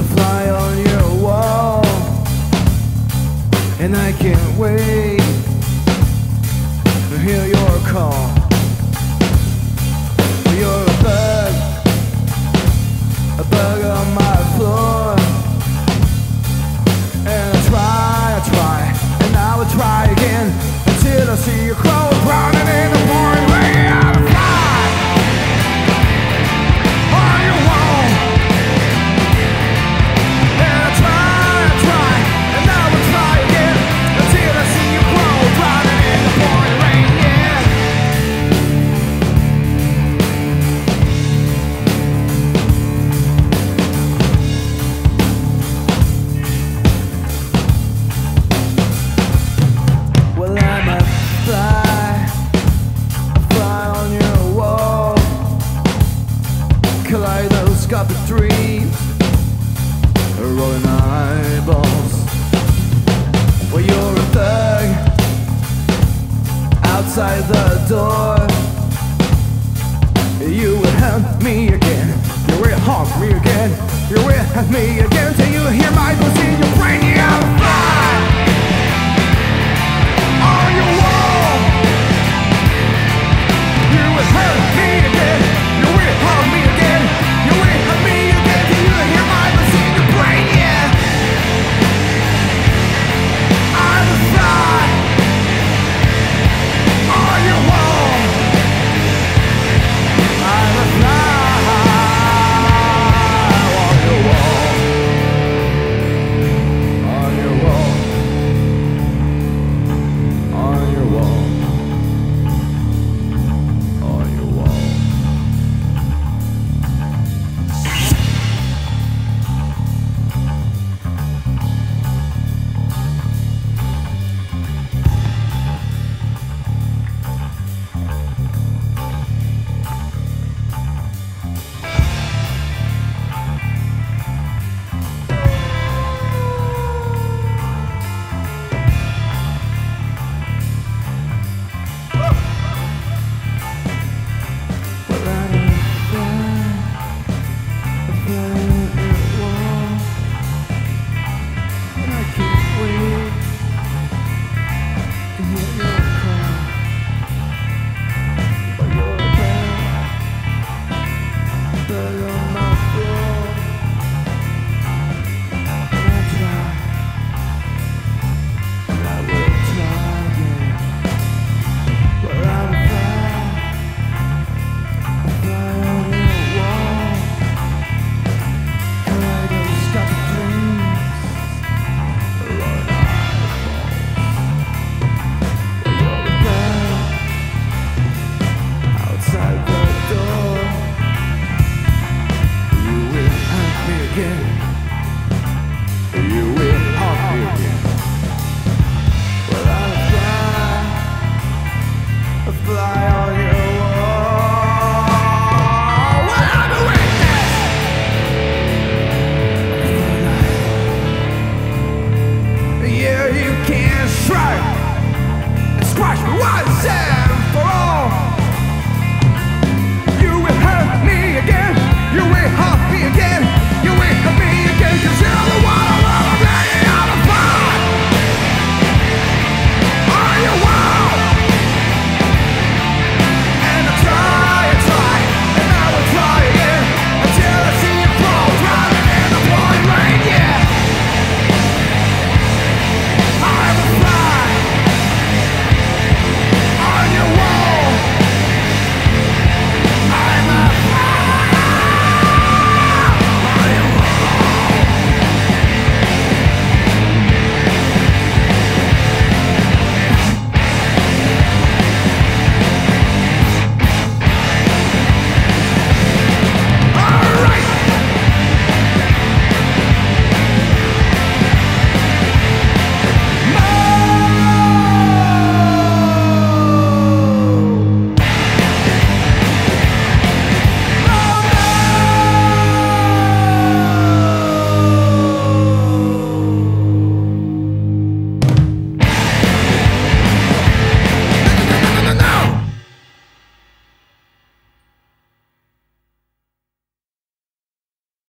a fly on your wall, and I can't wait to hear your call. You're a bug, a bug on my floor, and I try, I try, and I will try again until I see you crawl around kaleidoscopic dreams, rolling eyeballs. Well, you're a thug outside the door. You will haunt me again. You will haunt me again. You will haunt me again till you hear my voice in your brain. Bug, again. You will haunt me again. Well, a fly, a fly on your wall. Well, I'm a witness. Yeah, you can strike and squash me once for